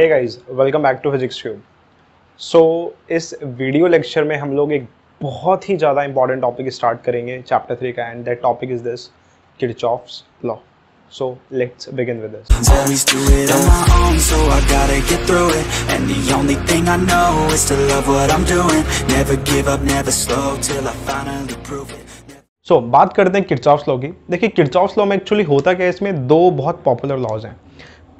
Hey guys welcome back to physics tube so इस video lecture में हम लोग एक बहुत ही ज़्यादा इंपॉर्टेंट टॉपिक स्टार्ट करेंगे चैप्टर थ्री का and that topic is this Kirchhoff's law so let's begin with this always do it on my own, so I gotta get through it. And the only thing I know is to love what I'm doing. Never give up, never slow till I finally prove it. So so, बात करते हैं Kirchhoff's law की देखिए Kirchhoff's law में actually होता क्या है इसमें दो बहुत पॉपुलर लॉज हैं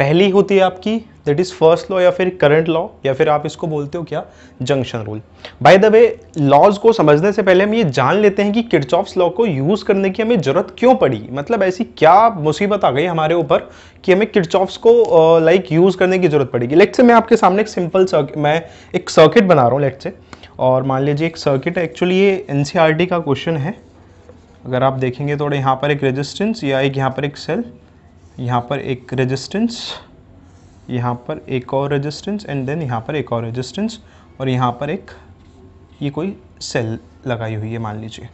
पहली होती है आपकी दैट इज़ फ़र्स्ट लॉ या फिर करंट लॉ या फिर आप इसको बोलते हो क्या? Junction rule by the way laws को समझने से पहले हम ये जान लेते हैं कि किरचॉफ्स लॉ को यूज़ करने की हमें ज़रूरत क्यों पड़ी? मतलब ऐसी क्या मुसीबत आ गई हमारे ऊपर कि हमें किरचॉफ्स को लाइक uh, यूज़ करने की ज़रूरत पड़ेगी लेट से मैं आपके सामने एक सिंपल सर्किट मैं एक सर्किट बना रहा हूँ लेट से और मान लीजिए एक सर्किट एक्चुअली ये एन e का क्वेश्चन है। अगर आप देखेंगे थोड़े यहाँ पर एक रेजिस्टेंस या एक यहाँ पर एक सेल यहाँ पर एक रेजिस्टेंस यहाँ पर एक और रेजिस्टेंस एंड देन यहाँ पर एक और रेजिस्टेंस और यहाँ पर एक, ये कोई सेल लगाई हुई है, मान लीजिए।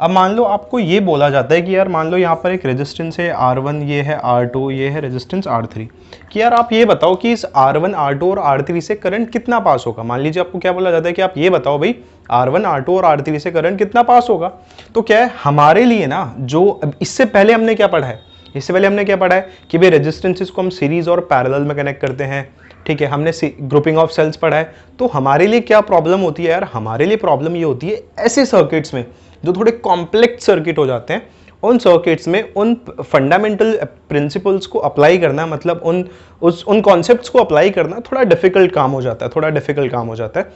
अब मान लो आपको ये बोला जाता है कि यार मान लो यहाँ पर एक रेजिस्टेंस है R1 ये है R2 ये है रेजिस्टेंस R3 कि यार आप ये बताओ कि इस R1 R2 और R3 से करंट कितना पास होगा? मान लीजिए आपको क्या बोला जाता है कि आप ये बताओ भाई R1 R2 और R3 से करंट कितना पास होगा? तो क्या है, हमारे लिए ना, जो इससे पहले हमने क्या पढ़ा है इससे पहले हमने क्या पढ़ा है कि भाई रेजिस्टेंसेस को हम सीरीज़ और पैरेलल में कनेक्ट करते हैं। ठीक है, हमने ग्रुपिंग ऑफ़ सेल्स पढ़ा है। तो हमारे लिए क्या प्रॉब्लम होती है यार? हमारे लिए प्रॉब्लम ये होती है ऐसे सर्किट्स में जो थोड़े कॉम्प्लेक्स सर्किट हो जाते हैं। उन सर्किट्स में उन फंडामेंटल प्रिंसिपल्स को अप्लाई करना मतलब उन, उस, उन कॉन्सेप्ट्स को अप्लाई करना थोड़ा डिफ़िकल्ट काम हो जाता है, थोड़ा डिफ़िकल्ट काम हो जाता है।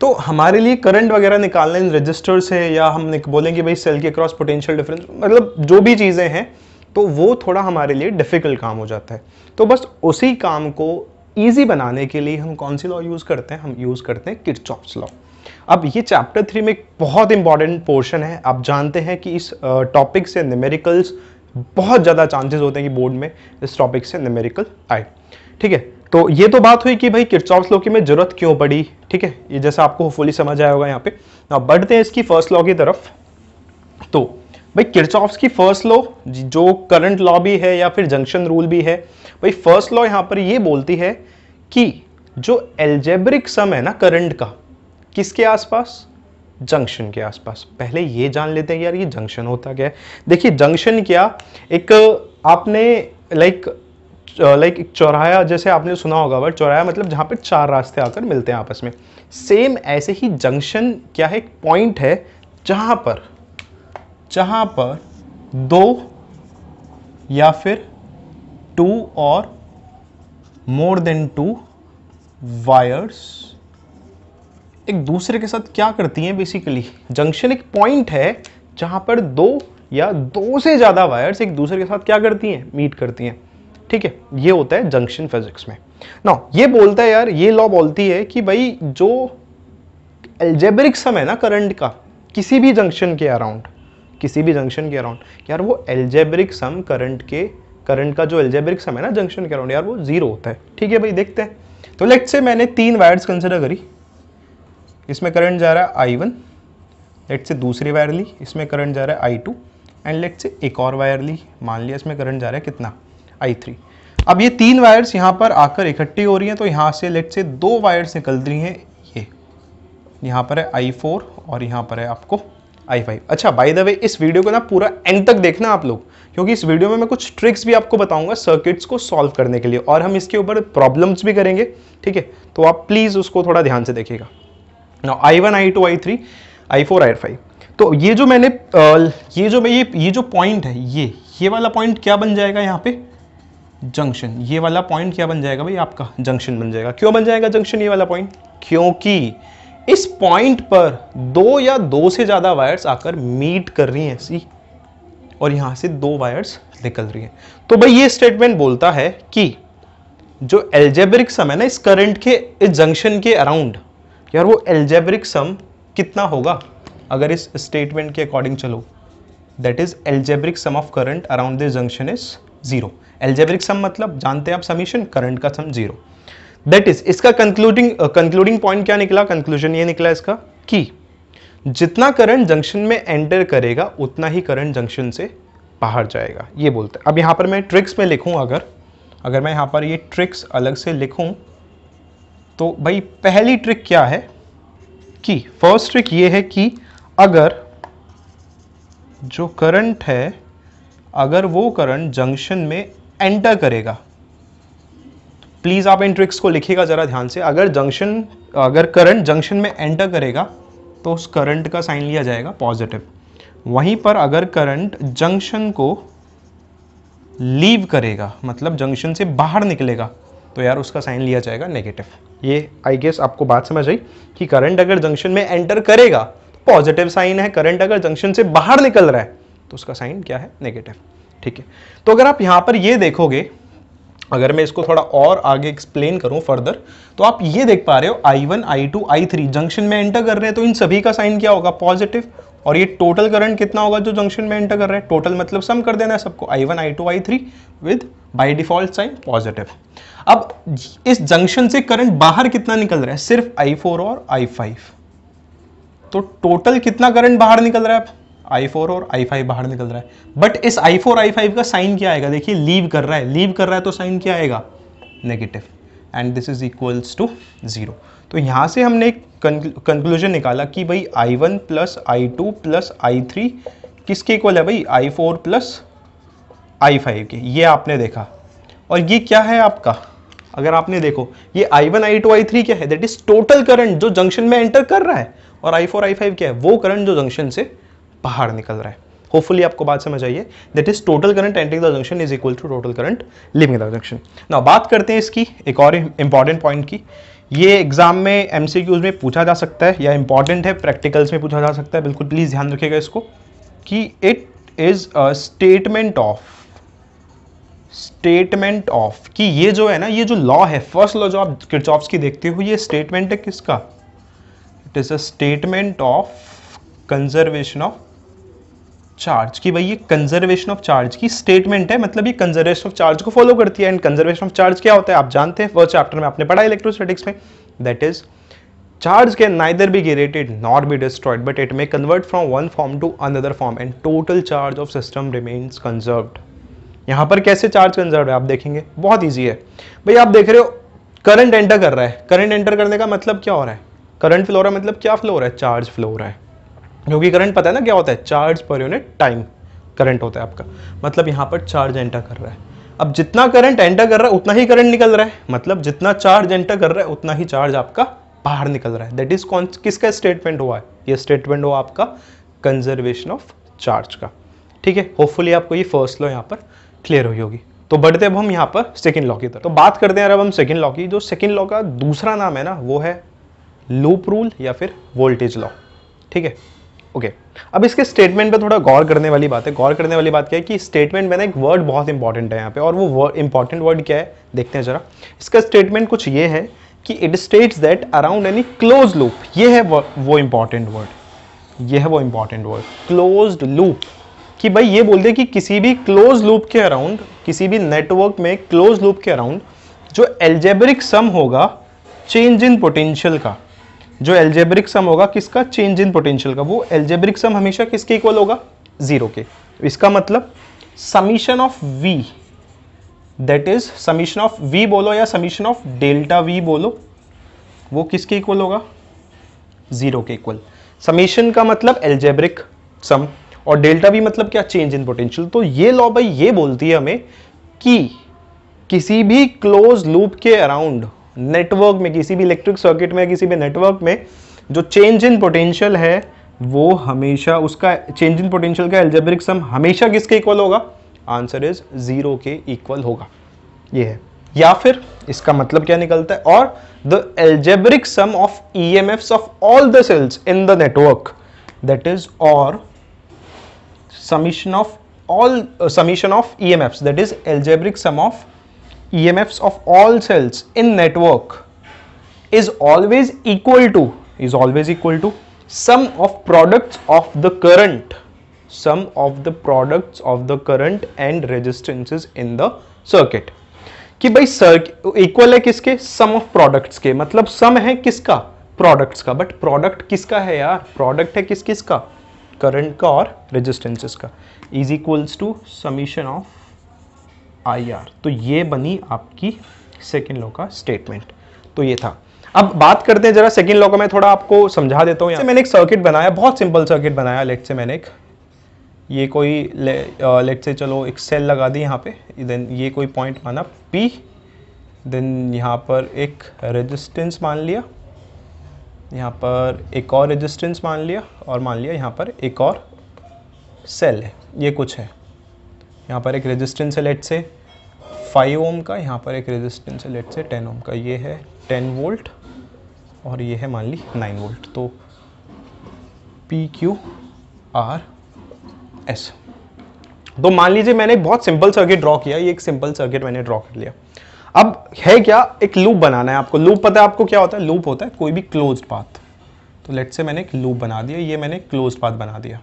तो हमारे लिए करंट वगैरह निकालना इन रजिस्टर से या हम बोलेंगे भाई सेल के क्रॉस पोटेंशियल डिफरेंस मतलब जो भी चीज़ें हैं तो वो थोड़ा हमारे लिए डिफ़िकल्ट काम हो जाता है। तो बस उसी काम को ईजी बनाने के लिए हम कौन सी लॉ यूज़ करते हैं? हम यूज़ करते हैं किरचॉप्स लॉ अब ये चैप्टर थ्री में एक बहुत इंपॉर्टेंट पोर्शन है। आप जानते हैं कि इस टॉपिक से न्यूमेरिकल्स बहुत ज़्यादा चांसेस होते हैं कि बोर्ड में इस टॉपिक से न्यूमेरिकल आए। ठीक है? तो ये तो बात हुई कि भाई किरचॉप्स लॉ की में ज़रूरत क्यों पड़ी? ठीक है? ये जैसा आपको फुली समझ आया होगा यहाँ पे। अब बढ़ते हैं इसकी फ़र्स्ट लॉ की तरफ़। तो भाई किरचॉफ्स की फ़र्स्ट लॉ जो करंट लॉ भी है या फिर जंक्शन रूल भी है, भाई फ़र्स्ट लॉ यहाँ पर ये बोलती है कि जो एल्जेब्रिक सम है ना करंट का, किसके आसपास? जंक्शन के आसपास। पहले ये जान लेते हैं यार ये जंक्शन होता क्या है। देखिए जंक्शन क्या, एक, आपने लाइक लाइक एक चौराया जैसे आपने सुना होगा बट चौराया मतलब जहाँ पर चार रास्ते आकर मिलते हैं आपस में। सेम ऐसे ही जंक्शन क्या है, एक पॉइंट है जहाँ पर जहाँ पर दो या फिर टू और मोर देन टू वायर्स एक दूसरे के साथ क्या करती हैं बेसिकली जंक्शन एक पॉइंट है जहाँ पर दो या दो से ज़्यादा वायर्स एक दूसरे के साथ क्या करती हैं? मीट करती हैं। ठीक है, ये होता है जंक्शन फिजिक्स में। ना ये बोलता है यार, ये लॉ बोलती है कि भाई जो एल्जेब्रिक सम है ना करंट का, किसी भी जंक्शन के अराउंड किसी भी जंक्शन के अराउंड यार वो एल्जेब्रिक सम करंट के करंट का जो एल्जेब्रिक सम है ना जंक्शन के अराउंड यार वो ज़ीरो होता है। ठीक है भाई, देखते हैं। तो लेट से मैंने तीन वायर्स कंसिडर करी। इसमें करंट जा रहा है आई वन लेट से दूसरी वायर ली, इसमें करंट जा रहा है आई टू एंड लेट से एक और वायर ली। मान लिया इसमें करंट जा रहा है कितना? आई थ्री अब ये तीन वायर्स यहाँ पर आकर इकट्ठी हो रही हैं तो यहाँ से लेट से दो वायर्स निकल रही हैं, ये। यहाँ पर है आई फोर और यहाँ पर है आपको आई फाइव। अच्छा बाय द वे इस वीडियो को ना पूरा एंड तक देखना आप लोग, क्योंकि इस वीडियो में मैं कुछ ट्रिक्स भी आपको बताऊँगा सर्किट्स को सॉल्व करने के लिए, और हम इसके ऊपर प्रॉब्लम्स भी करेंगे, ठीक है? तो आप प्लीज़ उसको थोड़ा ध्यान से देखिएगा। ना I one I two I three I four I five तो ये जो मैंने ये जो ये ये जो पॉइंट है, ये ये वाला पॉइंट क्या बन जाएगा यहाँ पे? जंक्शन ये वाला पॉइंट क्या बन जाएगा भाई? आपका जंक्शन बन जाएगा। क्यों बन जाएगा जंक्शन ये वाला पॉइंट क्योंकि इस पॉइंट पर दो या दो से ज़्यादा वायर्स आकर मीट कर रही हैं सी और यहाँ से दो वायर्स निकल रही हैं। तो भाई ये स्टेटमेंट बोलता है कि जो एल्जेब्रिक सम है ना, इस करंट के, इस जंक्शन के अराउंड यार वो एल्जेब्रिक सम कितना होगा? अगर इस स्टेटमेंट के अकॉर्डिंग चलो that is algebraic sum of current around this junction is zero algebraic sum मतलब जानते हैं आप समीशन करंट का सम ज़ीरो दैट इज़ इसका कंक्लूडिंग कंक्लूडिंग पॉइंट क्या निकला? कंक्लूजन ये निकला इसका कि जितना करंट जंक्शन में एंटर करेगा, उतना ही करंट जंक्शन से बाहर जाएगा। ये बोलते हैं। अब यहाँ पर मैं ट्रिक्स में लिखूं अगर अगर मैं यहाँ पर ये ट्रिक्स अलग से लिखूं तो भाई पहली ट्रिक क्या है कि फ़र्स्ट ट्रिक ये है कि अगर जो करंट है, अगर वो करंट जंक्शन में एंटर करेगा प्लीज़ आप इन ट्रिक्स को लिखिएगा जरा ध्यान से। अगर जंक्शन, अगर करंट जंक्शन में एंटर करेगा तो उस करंट का साइन लिया जाएगा पॉजिटिव। वहीं पर अगर करंट जंक्शन को लीव करेगा मतलब जंक्शन से बाहर निकलेगा तो यार उसका साइन लिया जाएगा नेगेटिव। ये आई गेस आपको बात समझ आई कि करंट अगर जंक्शन में एंटर करेगा तो पॉजिटिव साइन है, करंट अगर जंक्शन से बाहर निकल रहा है तो उसका साइन क्या है? नेगेटिव। ठीक है। तो अगर आप यहाँ पर ये देखोगे अगर मैं इसको थोड़ा और आगे एक्सप्लेन करूँ फर्दर तो आप ये देख पा रहे हो I1, I2, I3 जंक्शन में एंटर कर रहे हैं तो इन सभी का साइन क्या होगा? पॉजिटिव और ये टोटल करंट कितना होगा जो जंक्शन में एंटर कर रहे हैं? टोटल मतलब सम कर देना है सबको I1, I2, I3 with by default sign positive अब इस जंक्शन से करंट बाहर कितना निकल रहा है? सिर्फ़ I4 और I5 तो टोटल कितना करंट बाहर निकल रहा है i4 और i5 बाहर निकल रहा है। बट इस i4 i5 का साइन क्या आएगा? देखिए लीव कर रहा है। लीव कर रहा है तो साइन क्या आएगा? Negative and this is equals to zero तो यहाँ से हमने कंक्लूजन निकाला कि भाई I one plus I two plus I three किसके इक्वल है भाई? I four plus I five के। ये आपने देखा। और ये क्या है आपका? अगर आपने देखो, ये i1 i2 i3 क्या है? दैट इज़ टोटल करंट जो जंक्शन में एंटर कर रहा है। और i4 i5 क्या है? वो करंट जो जंक्शन से बाहर निकल रहा है। होपफुली आपको बात समझ आइए that is total current entering the junction is equal to total current leaving the junction ना बात करते हैं इसकी एक और इंपॉर्टेंट पॉइंट की। ये एग्ज़ाम में एमसीक्यूज में पूछा जा सकता है या इंपॉर्टेंट है प्रैक्टिकल्स में पूछा जा सकता है। बिल्कुल प्लीज़ ध्यान रखिएगा इसको। कि it is a statement of statement of कि ये जो है ना, ये जो लॉ है फ़र्स्ट लॉ जो आप किरचॉप्स की देखते हो, ये स्टेटमेंट है किसका? It is a statement of conservation of charge कि, भाई, ये कंजर्वेशन ऑफ़ चार्ज की स्टेटमेंट है। मतलब ये कंजर्वेशन ऑफ़ चार्ज को फॉलो करती है। एंड कंजर्वेशन ऑफ़ चार्ज क्या होता है? आप जानते हैं फ़र्स्ट चैप्टर में आपने पढ़ा इलेक्ट्रोस्टैटिक्स में। That is charge can neither be generated not be destroyed but it may convert from one form to another form and total charge of system remains conserved यहाँ पर कैसे चार्ज कंजर्व है? आप देखेंगे। बहुत ईजी है। भाई, आप देख रहे हो करंट एंटर कर रहा है। करंट एंटर करने का मतलब क्या हो रहा है? करंट फ्लो रहा है मतलब क्या फ्लो रहा है? चार्ज फ्लो रहा है। क्योंकि करंट पता है ना क्या होता है? Charge per unit time current होता है आपका। मतलब यहाँ पर चार्ज एंटर कर रहा है। अब जितना करंट एंटर कर रहा है, उतना ही करंट निकल रहा है। मतलब जितना चार्ज एंटर कर रहा है, उतना ही चार्ज आपका बाहर निकल रहा है। दैट इज़ कौन किसका स्टेटमेंट हुआ है? ये स्टेटमेंट हुआ आपका कंजर्वेशन ऑफ़ चार्ज का। ठीक है? होपफुली आपको ये फ़र्स्ट लॉ यहाँ पर क्लियर हुई होगी। तो बढ़ते अब हम यहाँ पर सेकेंड लॉ की तरफ़। तो बात करते हैं अब हम सेकेंड लॉ की। जो सेकेंड लॉ का दूसरा नाम है ना, वो है लूप रूल या फिर वोल्टेज लॉ ठीक है? ओके. अब इसके स्टेटमेंट पे थोड़ा गौर करने वाली बात है। गौर करने वाली बात क्या है कि स्टेटमेंट में ना एक वर्ड बहुत इंपॉर्टेंट है यहाँ पे और वो इंपॉर्टेंट वर्ड क्या है? देखते हैं जरा। इसका स्टेटमेंट कुछ ये है कि it states that around any close loop ये है वो इंपॉर्टेंट वर्ड ये है वो इंपॉर्टेंट वर्ड क्लोज लूप कि भाई ये बोलते हैं कि किसी भी क्लोज लूप के अराउंड किसी भी नेटवर्क में क्लोज लूप के अराउंड जो एल्जेबरिक सम होगा चेंज इन पोटेंशियल का जो एल्जेब्रिक सम होगा, किसका? चेंज इन पोटेंशियल का। वो एल्जेब्रिक सम हमेशा किसके इक्वल होगा? ज़ीरो के। इसका मतलब summation of V that is summation of V बोलो या समीशन ऑफ़ डेल्टा वी बोलो, वो किसके इक्वल होगा? ज़ीरो के इक्वल समीशन का मतलब एल्जेब्रिक सम और डेल्टा वी मतलब क्या? चेंज इन पोटेंशियल तो ये लॉ भाई ये बोलती है हमें कि किसी भी क्लोज लूप के अराउंड नेटवर्क में, किसी भी इलेक्ट्रिक सर्किट में किसी भी नेटवर्क में जो चेंज इन पोटेंशियल है, वो हमेशा उसका चेंज इन पोटेंशियल का एल्जेब्रिक सम हमेशा किसके इक्वल होगा? आंसर इज़ ज़ीरो के इक्वल होगा। ये है। या फिर इसका मतलब क्या निकलता है? और the algebraic sum of E M F of all the cells in the network that is और summation of all summation of E M F that is algebraic sum of EMFs of all cells in network is always equal to is always equal to sum of products of the current sum of the products of the current and resistances in the circuit कि भाई सर्क equal है किसके sum of products के मतलब सम है किसका products का but product किसका है यार प्रोडक्ट है किस किसका करंट का और रेजिस्टेंसेस का is equals to summation of I R तो ये बनी आपकी सेकेंड लॉ का स्टेटमेंट तो ये था। अब बात करते हैं जरा सेकेंड लॉ का। मैं थोड़ा आपको समझा देता हूँ मैंने एक सर्किट बनाया, बहुत सिंपल सर्किट बनाया लेट से मैंने एक ये कोई लेट से चलो एक सेल लगा दी यहाँ पे। देन ये कोई पॉइंट माना पी देन यहाँ पर एक रेजिस्टेंस मान लिया। यहाँ पर एक और रेजिस्टेंस मान लिया और मान लिया यहाँ पर एक और सेल है। ये कुछ है। यहाँ पर एक रेजिस्टेंस है लेट से। 5 ओम का, यहाँ पर एक रेजिस्टेंस है लेट से 10 ओम का। ये है 10 वोल्ट और ये है मान ली 9 वोल्ट तो पी क्यू आर एस तो मान लीजिए मैंने बहुत सिंपल सर्किट ड्रॉ किया, ये एक सिंपल सर्किट मैंने ड्रॉ कर लिया। अब है क्या एक लूप बनाना है आपको? लूप पता है आपको क्या होता है? लूप होता है कोई भी क्लोज पाथ तो लेट से मैंने एक लूप बना दिया, ये मैंने क्लोज पाथ बना दिया।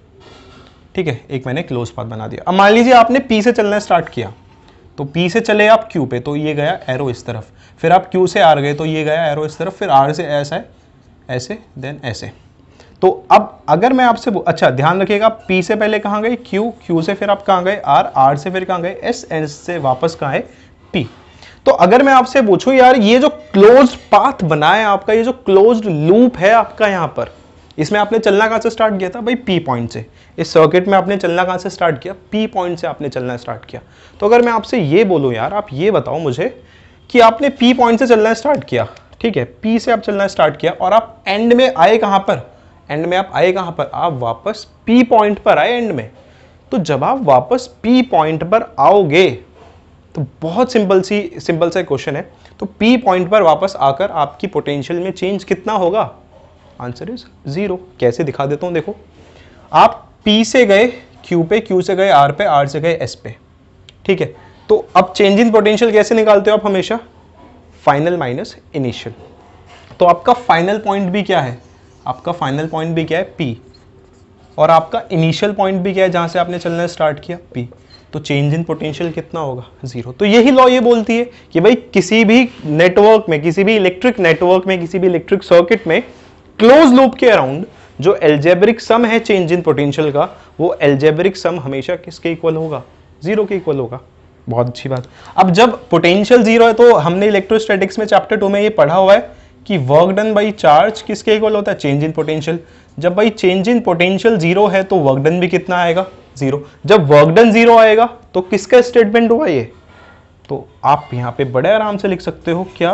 ठीक है, एक मैंने क्लोज पाथ बना दिया। अब मान लीजिए आपने पी से चलना स्टार्ट किया तो पी से चले आप क्यू पे तो ये गया एरो इस तरफ़। फिर आप क्यू से आर गए तो ये गया एरो इस तरफ़, फिर आर से ऐसा है ऐसे देन ऐसे तो अब अगर मैं आपसे अच्छा ध्यान रखिएगा पी से पहले कहाँ गए? क्यू क्यू से फिर आप कहाँ गए? आर आर से फिर कहाँ गए? एस एस से वापस कहाँ है? पी तो अगर मैं आपसे पूछूँ, यार, ये जो क्लोज पाथ बना है आपका, ये जो क्लोज लूप है आपका यहाँ पर इसमें आपने चलना कहाँ से स्टार्ट किया था? भाई पी पॉइंट से। इस सर्किट में आपने चलना कहाँ से स्टार्ट किया? पी पॉइंट से आपने चलना स्टार्ट किया। तो अगर मैं आपसे ये बोलूँ यार, आप ये बताओ मुझे कि आपने पी पॉइंट से चलना स्टार्ट किया। ठीक है पी से आप चलना स्टार्ट किया और आप एंड में आए कहाँ पर? एंड में आप आए कहाँ पर? आप वापस पी पॉइंट पर आए एंड में। तो जब आप वापस पी पॉइंट पर आओगे तो बहुत सिंपल सी सिंपल सा क्वेश्चन है। तो पी पॉइंट पर वापस आकर आपकी पोटेंशियल में चेंज कितना होगा? Answer is zero. कैसे दिखा देता हूँ, देखो। आप पी से गए क्यू पे क्यू से गए आर पे आर से गए एस पे। ठीक है? तो अब चेंज इन पोटेंशियल कैसे निकालते हो आप हमेशा? फाइनल माइनस इनिशियल तो आपका फाइनल पॉइंट भी क्या है? आपका फाइनल पॉइंट भी क्या है? पी और आपका इनिशियल पॉइंट भी क्या है, जहाँ से आपने चलना स्टार्ट किया? पी तो चेंज इन पोटेंशियल कितना होगा? ज़ीरो तो यही लॉ ये बोलती है कि भाई किसी भी नेटवर्क में, किसी भी इलेक्ट्रिक नेटवर्क में, किसी भी इलेक्ट्रिक सर्किट में क्लोज लूप के अराउंड जो एल्जेब्रिक सम है चेंज इन पोटेंशियल का, वो एल्जेब्रिक सम हमेशा किसके इक्वल होगा? ज़ीरो के इक्वल होगा। बहुत अच्छी बात। अब जब पोटेंशियल ज़ीरो है तो हमने इलेक्ट्रोस्टैटिक्स में चैप्टर टू में ये पढ़ा हुआ है कि वर्क डन बाई चार्ज किसके इक्वल होता है? चेंज इन पोटेंशियल जब भाई चेंज इन पोटेंशियल ज़ीरो है तो वर्क डन भी कितना आएगा? ज़ीरो जब वर्क डन ज़ीरो आएगा तो किसका स्टेटमेंट हुआ ये? तो आप यहाँ पे बड़े आराम से लिख सकते हो क्या?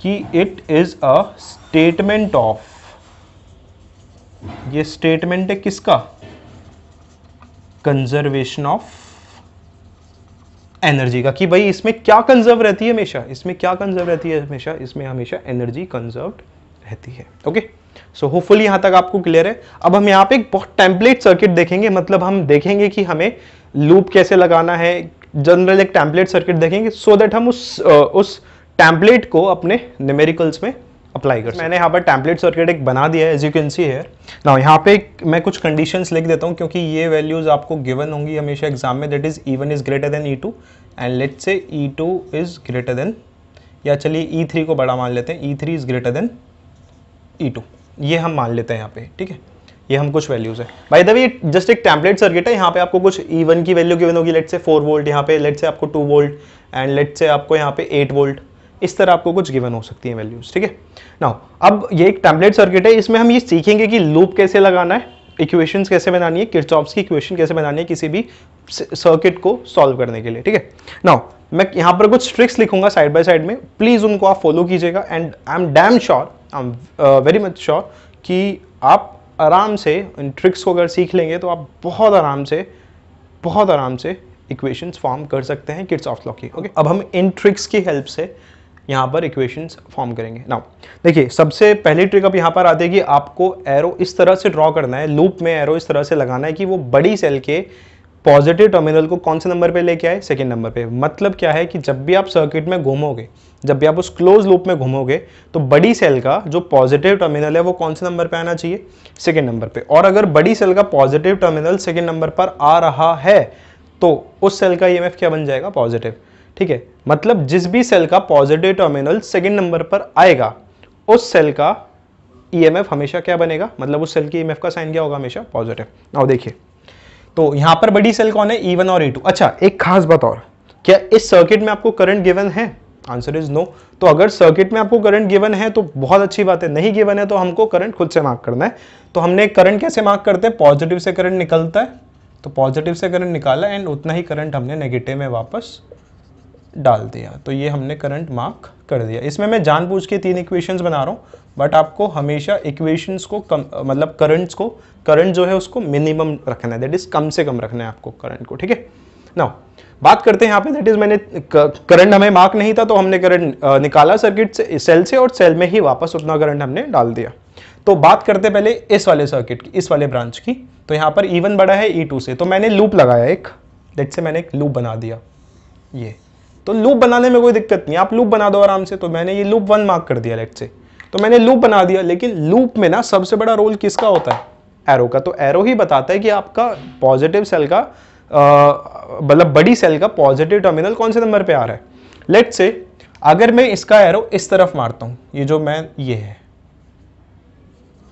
कि it is a statement of ये स्टेटमेंट है किसका? कंजर्वेशन ऑफ़ एनर्जी का। कि भाई इसमें क्या कंजर्व रहती है हमेशा? इसमें क्या कंजर्व रहती है हमेशा? इसमें हमेशा एनर्जी कंजर्व रहती है। ओके सो होपफुली यहाँ तक आपको क्लियर है। अब हम यहाँ पे एक बहुत टेम्पलेट सर्किट देखेंगे। मतलब हम देखेंगे कि हमें लूप कैसे लगाना है। जनरल एक टेम्पलेट सर्किट देखेंगे। सो so दैट हम उस उस टेम्पलेट को अपने न्यूमेरिकल्स में अप्लाई कर मैंने यहाँ पर टेम्पलेट सर्किट एक बना दिया है as you can see here ना यहाँ पे मैं कुछ कंडीशंस लिख देता हूँ क्योंकि ये वैल्यूज़ आपको गिवन होंगी हमेशा एग्ज़ाम में that is E one is greater than E two and let say E two is greater than या चलिए ई थ्री को बड़ा मान लेते हैं E three is greater than E two ये हम मान लेते हैं यहाँ पे ठीक है? ये हम कुछ वैल्यूज़ है। बाय द वे जस्ट एक टेम्पलेट सर्किट है यहाँ पे आपको कुछ ई वन की वैल्यू गिवन होगी लेट से फोर वोल्ट यहाँ पे लेट से आपको टू वोल्ट एंड लेट से आपको यहाँ पे एट वोल्ट इस तरह आपको कुछ गिवन हो सकती है वैल्यूज़ ठीक है? नाउ अब ये एक टेम्पलेट सर्किट है, इसमें हम ये सीखेंगे कि लूप कैसे लगाना है इक्वेशंस कैसे बनानी है किरचॉप्स की इक्वेशन कैसे बनानी है किसी भी सर्किट को सॉल्व करने के लिए, ठीक है? नाउ मैं यहाँ पर कुछ ट्रिक्स लिखूँगा साइड बाय साइड में प्लीज़ उनको आप फॉलो कीजिएगा and I am damn sure I am very much sure कि आप आराम से इन ट्रिक्स को अगर सीख लेंगे तो आप बहुत आराम से, बहुत आराम से इक्वेशंस फॉर्म कर सकते हैं किड्स ऑफ़ लॉ की ओके अब हम इन ट्रिक्स की हेल्प से यहाँ पर इक्वेशंस फॉर्म करेंगे। नाउ देखिए, सबसे पहली ट्रिक अब यहाँ पर आती है कि आपको एरो इस तरह से ड्रॉ करना है लूप में एरो इस तरह से लगाना है कि वो बड़ी सेल के पॉजिटिव टर्मिनल को कौन से नंबर पे लेके आए? सेकेंड नंबर पे। मतलब क्या है कि जब भी आप सर्किट में घूमोगे, जब भी आप उस क्लोज लूप में घूमोगे तो बड़ी सेल का जो पॉजिटिव टर्मिनल है वो कौन से नंबर पे आना चाहिए? सेकेंड नंबर पे। और अगर बड़ी सेल का पॉजिटिव टर्मिनल सेकेंड नंबर पर आ रहा है तो उस सेल का ईएमएफ क्या बन जाएगा? पॉजिटिव ठीक है? मतलब जिस भी सेल का पॉजिटिव टर्मिनल सेकेंड नंबर पर आएगा, उस सेल का ईएमएफ e हमेशा क्या बनेगा? मतलब उस सेल की ईएमएफ का साइन क्या होगा हमेशा? पॉजिटिव नाउ देखिए तो यहाँ पर बड़ी सेल कौन है? ई e और ई e अच्छा एक खास बात और। क्या इस सर्किट में आपको करंट गिवन है? आंसर इज़ नो तो अगर सर्किट में आपको करंट गिवन है तो बहुत अच्छी बात है। नहीं गिवन है तो हमको करंट खुद से मार्क करना है। तो हमने करंट कैसे मार्क करते हैं? पॉजिटिव से करंट निकलता है। तो पॉजिटिव से करंट निकाला एंड उतना ही करंट हमने नेगेटिव में वापस डाल दिया। तो ये हमने करंट मार्क कर दिया। इसमें मैं जानबूझ के तीन इक्वेशंस बना रहा हूँ बट आपको हमेशा इक्वेशंस को कम मतलब करंट्स को करंट जो है उसको मिनिमम रखना है। दैट इज़ कम से कम रखना है आपको करंट को, ठीक है? नाउ बात करते हैं यहाँ पे दैट इज़ मैंने करंट हमें मार्क नहीं था तो हमने करंट निकाला सर्किट से सेल से, और सेल में ही वापस उतना करंट हमने डाल दिया। तो बात करते पहले इस वाले सर्किट की, इस वाले ब्रांच की। तो यहाँ पर E1 बड़ा है E2 से। तो मैंने लूप लगाया एक। लेट से मैंने एक लूप बना दिया। ये। तो लूप बनाने में कोई दिक्कत नहीं आप लूप बना दो आराम से। तो मैंने ये लूप वन मार्क कर दिया लेट से तो मैंने लूप बना दिया, लेकिन लूप में ना सबसे बड़ा रोल किसका होता है? एरो का। तो एरो ही बताता है कि आपका पॉजिटिव सेल का मतलब बड़ी सेल का पॉजिटिव टर्मिनल कौन से नंबर पे आ रहा है? लेट से अगर मैं इसका एरो इस तरफ़ मारता हूँ, ये जो मैं, ये है।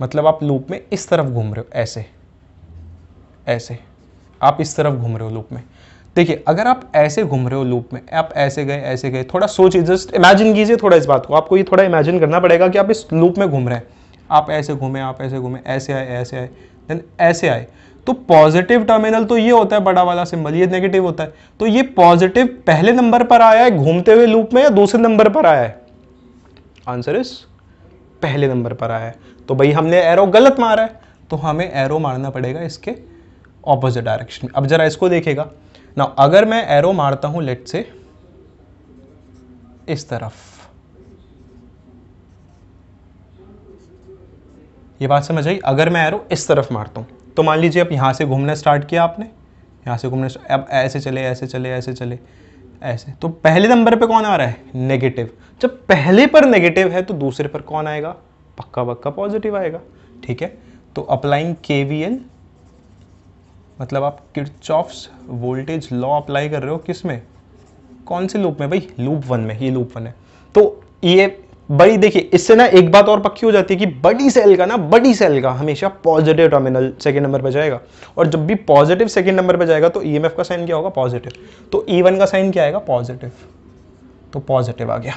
मतलब आप लूप में इस तरफ़ घूम रहे हो, ऐसे। ऐसे। आप इस तरफ़ घूम रहे हो लूप में। देखिए, अगर आप ऐसे घूम रहे हो लूप में, आप ऐसे गए ऐसे गए, थोड़ा सोचिए जस्ट इमेजिन कीजिए थोड़ा इस बात को। आपको ये थोड़ा इमेजिन करना पड़ेगा कि आप इस लूप में घूम रहे हैं। आप ऐसे घूमे, आप ऐसे घूमे, ऐसे आए ऐसे आए देन ऐसे आए। तो पॉजिटिव टर्मिनल तो ये होता है बड़ा वाला सिंबल ये नेगेटिव होता है। तो ये पॉजिटिव पहले नंबर पर आया है घूमते हुए लूप में या दूसरे नंबर पर आया है? आंसर इज़ पहले नंबर पर आया है। तो भाई हमने एरो गलत मारा है तो हमें एरो मारना पड़ेगा इसके ऑपोजिट डायरेक्शन में। अब जरा इसको देखेगा ना अगर मैं एरो मारता हूँ लेट से इस तरफ़। ये बात समझ आई? अगर मैं एरो इस तरफ़ मारता हूँ तो मान लीजिए अब यहाँ से घूमना स्टार्ट किया आपने। यहाँ से घूमने अब ऐसे चले ऐसे चले ऐसे चले, ऐसे। तो पहले नंबर पे कौन आ रहा है? नेगेटिव जब पहले पर नेगेटिव है तो दूसरे पर कौन आएगा? पक्का पक्का पॉजिटिव आएगा। ठीक है? तो अप्लाइंग के मतलब आप किरचॉफ्स वोल्टेज लॉ अप्लाई कर रहे हो किसमें? कौन से लूप में? भाई, लूप वन में, ये लूप वन है। तो ये बड़ी, देखिए, इससे ना एक बात और पक्की हो जाती है कि बड़ी सेल का ना, बड़ी सेल का हमेशा पॉजिटिव टर्मिनल सेकंड नंबर पर जाएगा। और जब भी पॉजिटिव सेकंड नंबर पर जाएगा तो ईएमएफ का साइन क्या होगा? पॉजिटिव तो ई वन का साइन क्या आएगा? पॉजिटिव तो पॉजिटिव आ गया।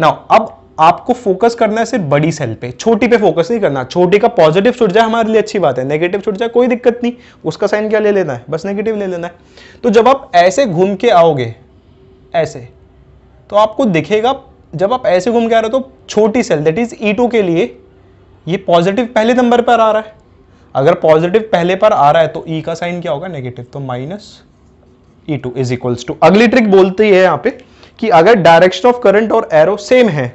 ना अब आपको फोकस करना है सिर्फ़ बड़ी सेल पे। छोटी पे फोकस नहीं करना। छोटी का पॉजिटिव छुट जाए, हमारे लिए अच्छी बात है। नेगेटिव छुट जाए, कोई दिक्कत नहीं। उसका साइन क्या ले लेना है? बस नेगेटिव ले लेना है। तो जब आप ऐसे घूम के आओगे, ऐसे तो आपको दिखेगा, जब आप ऐसे घूम के आ रहे हो तो छोटी सेल दैट इज़ ई के लिए, ये पॉजिटिव पहले नंबर पर आ रहा है। अगर पॉजिटिव पहले पर आ रहा है तो ई e का साइन क्या होगा? नेगेटिव तो minus E two is equals to अगली ट्रिक बोलते है यहाँ पे कि अगर डायरेक्शन ऑफ़ करंट और एरो सेम है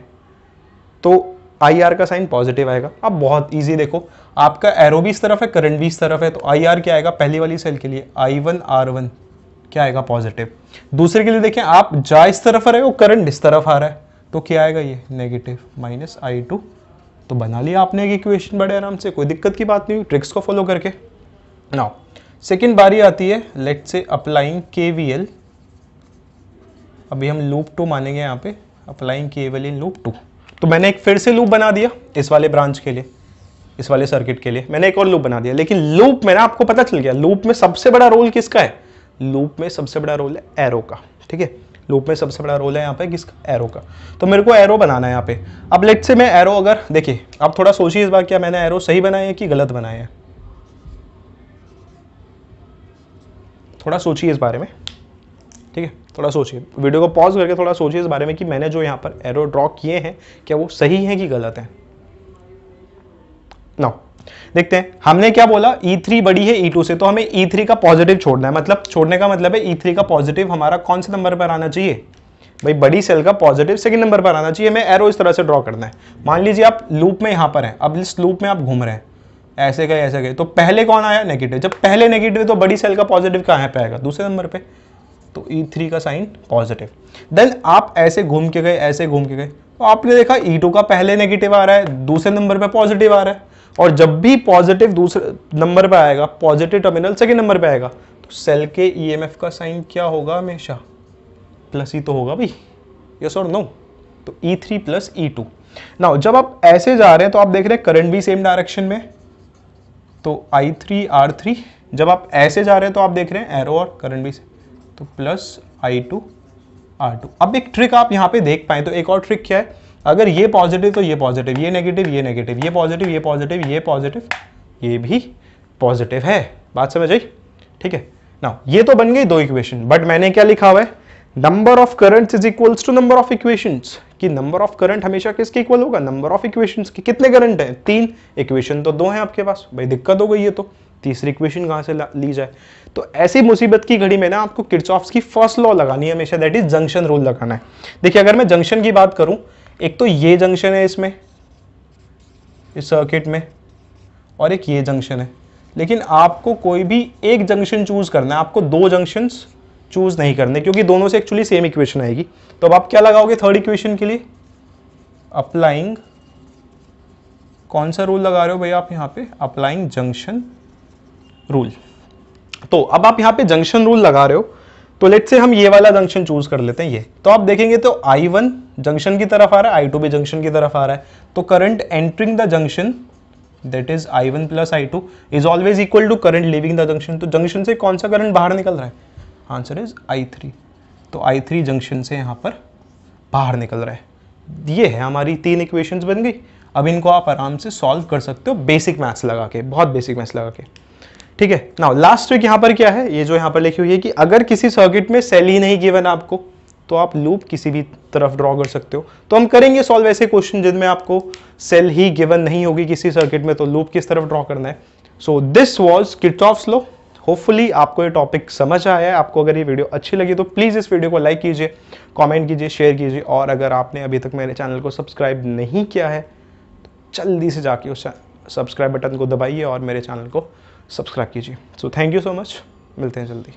तो आई आर का साइन पॉजिटिव आएगा। अब बहुत ईजी देखो। आपका एरो भी इस तरफ़ है करंट भी इस तरफ़ है तो आई आर क्या आएगा? पहली वाली सेल के लिए आई वन आर वन क्या आएगा पॉजिटिव दूसरे के लिए देखें, आप जा इस तरफ़ आ रहे हो करंट इस तरफ़ आ रहा है तो क्या आएगा ये? नेगेटिव माइनस आई टू तो बना लिया आपने एक इक्वेशन बड़े आराम से, कोई दिक्कत की बात नहीं हुई ट्रिक्स को फॉलो करके। नाउ सेकेंड बारी आती है लेट से अप्लाइंग के वी एल अभी हम लूप टू मानेंगे यहाँ पे अप्लाइंग के इन लूप टू तो मैंने एक फिर से लूप बना दिया इस वाले ब्रांच के लिए, इस वाले सर्किट के लिए। मैंने एक और लूप बना दिया, लेकिन लूप में ना आपको पता चल गया लूप में सबसे बड़ा रोल किसका है? लूप में सबसे बड़ा रोल है एरो का, ठीक है? लूप में सबसे बड़ा रोल है यहाँ पे किसका? एरो का। तो मेरे को एरो बनाना है यहाँ पे। अब लेट से मैं एरो अगर, देखिए, आप थोड़ा सोचिए इस बार क्या मैंने एरो सही बनाए हैं कि गलत बनाए हैं? थोड़ा सोचिए इस बारे में। ठीक है? थोड़ा सोचिए। वीडियो को पॉज करके थोड़ा सोचिए इस बारे में कि मैंने जो यहाँ पर एरो ड्रॉ किए हैं, क्या वो सही है कि गलत है? नाउ देखते हैं, हमने क्या बोला? E3 बड़ी है E2 से तो हमें E3 का पॉजिटिव छोड़ना है। मतलब छोड़ने का मतलब है E3 का पॉजिटिव हमारा कौन से नंबर पर आना चाहिए? भाई, बड़ी सेल का पॉजिटिव सेकंड नंबर पर आना चाहिए। मैं एरो इस तरह से ड्रॉ करना है। मान लीजिए आप लूप में यहाँ पर हैं, अब इस लूप में आप घूम रहे हैं। ऐसे गए ऐसे गए तो पहले कौन आया? नेगेटिव जब पहले नेगेटिव तो बड़ी सेल का पॉजिटिव कहाँ पे आएगा? दूसरे नंबर पे। तो E3 का साइन पॉजिटिव देन आप ऐसे घूम के गए, ऐसे घूम के गए तो आपने देखा E2 का पहले नेगेटिव आ रहा है, दूसरे नंबर पे पॉजिटिव आ रहा है। और जब भी पॉजिटिव दूसरे नंबर पे आएगा पॉजिटिव टर्मिनल सेकेंड नंबर पे आएगा तो सेल के ईएमएफ का साइन क्या होगा हमेशा? प्लस ही तो होगा भाई। यस और नो तो E three plus E two now जब आप ऐसे जा रहे हैं तो आप देख रहे हैं करंट भी सेम डायरेक्शन में। तो आई थ्री आर थ्री जब आप ऐसे जा रहे हैं तो आप देख रहे हैं एरो और करंट भी तो plus I two R two अब एक ट्रिक आप यहाँ पे देख पाए तो एक और ट्रिक क्या है? अगर ये पॉजिटिव तो ये पॉजिटिव ये नेगेटिव ये नेगेटिव ये पॉजिटिव ये पॉजिटिव ये पॉजिटिव ये भी पॉजिटिव है। बात समझ आई? ठीक है। ना ये तो बन गई दो इक्वेशन बट मैंने क्या लिखा हुआ है? Number of current is equals to number of equations कि नंबर ऑफ़ करंट हमेशा किसके इक्वल होगा? नंबर ऑफ़ इक्वेशंस के। कितने करंट है? तीन। इक्वेशन तो दो हैं आपके पास। भाई दिक्कत हो गई ये तो। तीसरी इक्वेशन कहाँ से ली जाए? तो ऐसी मुसीबत की घड़ी में ना आपको किरचॉफ्स की फ़र्स्ट लॉ लगानी है हमेशा दैट इज़ जंक्शन रूल लगाना है। देखिए, अगर मैं जंक्शन की बात करूँ, एक तो ये जंक्शन है इसमें, इस सर्किट में, और एक ये जंक्शन है। लेकिन आपको कोई भी एक जंक्शन चूज़ करना है, आपको दो जंक्शंस चूज़ नहीं करने, क्योंकि दोनों से एक्चुअली सेम इक्वेशन आएगी। तो अब आप क्या लगाओगे थर्ड इक्वेशन के लिए? अप्लाइंग कौन सा रूल लगा रहे हो भैया आप यहाँ पे? अप्लाइंग जंक्शन रूल तो अब आप यहाँ पे जंक्शन रूल लगा रहे हो तो लेट से हम ये वाला जंक्शन चूज़ कर लेते हैं, ये। तो आप देखेंगे तो I1 जंक्शन की तरफ़ आ रहा है I2 भी जंक्शन की तरफ़ आ रहा है। तो current entering the junction that is I1 plus I two is always equal to current leaving the junction तो जंक्शन से कौन सा करंट बाहर निकल रहा है? आंसर इज़ I3 तो I3 जंक्शन से यहाँ पर बाहर निकल रहा है। ये है हमारी तीन इक्वेशंस बन गई। अब इनको आप आराम से सॉल्व कर सकते हो बेसिक मैथ्स लगा के, बहुत बेसिक मैथ्स लगा के। ठीक है? नाउ लास्ट ट्रिक यहाँ पर क्या है? ये जो यहाँ पर लिखी हुई है कि अगर किसी सर्किट में सेल ही नहीं गिवन आपको तो आप लूप किसी भी तरफ़ ड्रॉ कर सकते हो। तो हम करेंगे सॉल्व ऐसे क्वेश्चन जिनमें आपको सेल ही गिवन नहीं होगी किसी सर्किट में तो लूप किस तरफ़ ड्रॉ करना है? सो दिस वॉज़ किट लो होपफुली आपको ये टॉपिक समझ आया है। आपको अगर ये वीडियो अच्छी लगी तो प्लीज़ इस वीडियो को लाइक कीजिए कमेंट कीजिए शेयर कीजिए। और अगर आपने अभी तक मेरे चैनल को सब्सक्राइब नहीं किया है तो जल्दी से जाके उस सब्सक्राइब बटन को दबाइए और मेरे चैनल को सब्सक्राइब कीजिए। So thank you so much मिलते हैं जल्दी।